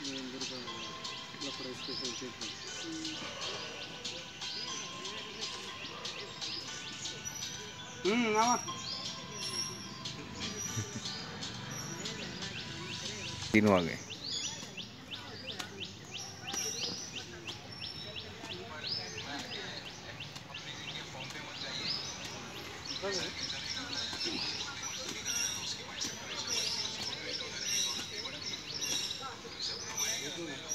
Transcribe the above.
अंदर का लफड़ा इसके चलते हम्म आवा तीनों आ गए Thank you. Amen.